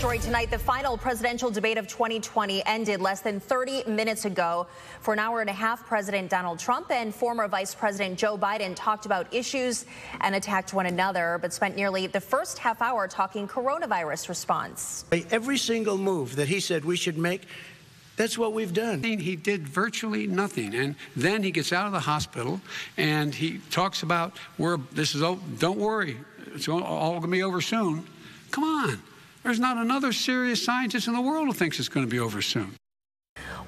story tonight. The final presidential debate of 2020 ended less than 30 minutes ago. For an hour and a half, President Donald Trump and former Vice President Joe Biden talked about issues and attacked one another, but spent nearly the first half hour talking coronavirus response. Every single move that he said we should make, that's what we've done. He did virtually nothing. And then he gets out of the hospital and he talks about where this is, oh, don't worry, it's all going to be over soon. Come on. There's not another serious scientist in the world who thinks it's going to be over soon.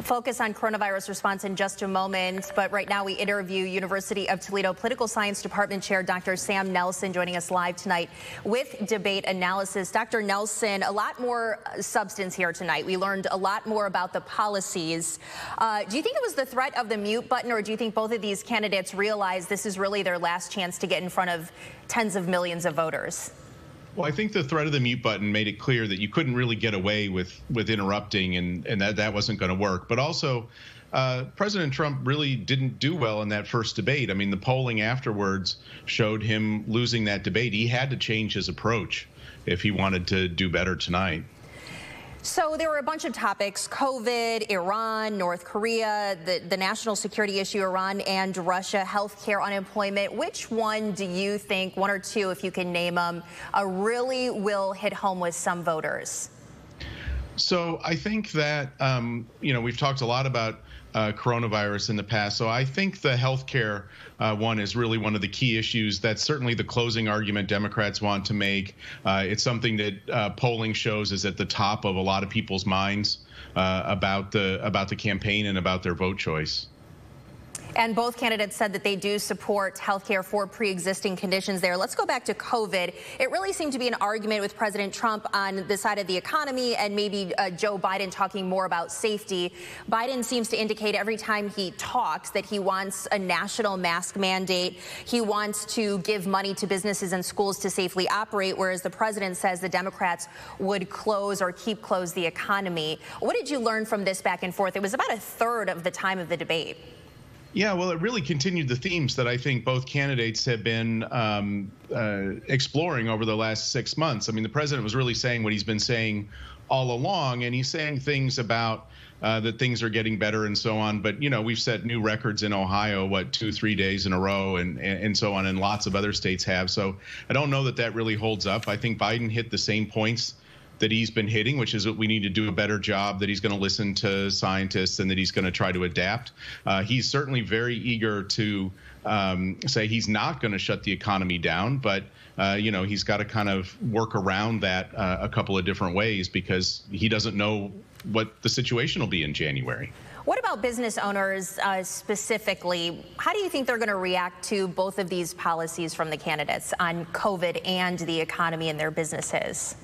Focus on coronavirus response in just a moment, but right now we interview University of Toledo Political Science Department Chair Dr. Sam Nelson joining us live tonight with debate analysis. Dr. Nelson, a lot more substance here tonight. We learned a lot more about the policies. Uh, do you think it was the threat of the mute button, or do you think both of these candidates realize this is really their last chance to get in front of tens of millions of voters? Well, I think the threat of the mute button made it clear that you couldn't really get away with with interrupting, and and that that wasn't going to work. But also, uh, President Trump really didn't do well in that first debate. I mean, the polling afterwards showed him losing that debate. He had to change his approach if he wanted to do better tonight. So there were a bunch of topics COVID, Iran, North Korea, the, the national security issue, Iran and Russia, healthcare, unemployment. Which one do you think, one or two, if you can name them, uh, really will hit home with some voters? So I think that, um, you know, we've talked a lot about uh, coronavirus in the past. So I think the healthcare uh, one is really one of the key issues. That's certainly the closing argument Democrats want to make. Uh, it's something that uh, polling shows is at the top of a lot of people's minds uh, about the about the campaign and about their vote choice. And both candidates said that they do support health care for pre-existing conditions there. Let's go back to COVID. It really seemed to be an argument with President Trump on the side of the economy and maybe uh, Joe Biden talking more about safety. Biden seems to indicate every time he talks that he wants a national mask mandate. He wants to give money to businesses and schools to safely operate, whereas the president says the Democrats would close or keep closed the economy. What did you learn from this back and forth? It was about a third of the time of the debate. Yeah, well, it really continued the themes that I think both candidates have been um, uh, exploring over the last six months. I mean, the president was really saying what he's been saying all along, and he's saying things about uh, that things are getting better and so on. But you know, we've set new records in Ohio, what two, three days in a row, and and so on, and lots of other states have. So I don't know that that really holds up. I think Biden hit the same points that he's been hitting, which is that we need to do a better job, that he's going to listen to scientists, and that he's going to try to adapt. Uh, he's certainly very eager to um, say he's not going to shut the economy down, but uh, you know he's got to kind of work around that uh, a couple of different ways because he doesn't know what the situation will be in January. What about business owners uh, specifically? How do you think they're going to react to both of these policies from the candidates on COVID and the economy and their businesses?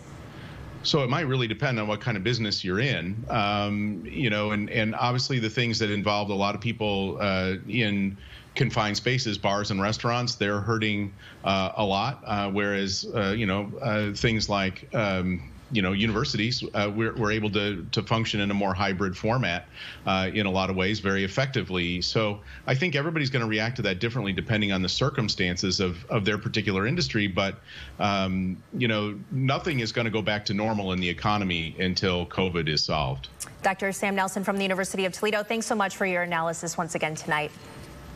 So it might really depend on what kind of business you're in, um, you know, and and obviously the things that involved a lot of people uh, in confined spaces, bars and restaurants, they're hurting uh, a lot. Uh, whereas, uh, you know, uh, things like um, you know universities uh, we're, we're, able to to function in a more hybrid format uh, in a lot of ways very effectively. So i think everybody's going to react to that differently depending on the circumstances of of their particular industry but um, you know nothing is going to go back to normal in the economy until covid is solved. Dr sam nelson from the university of toledo thanks so much for your analysis once again tonight.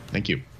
Thank you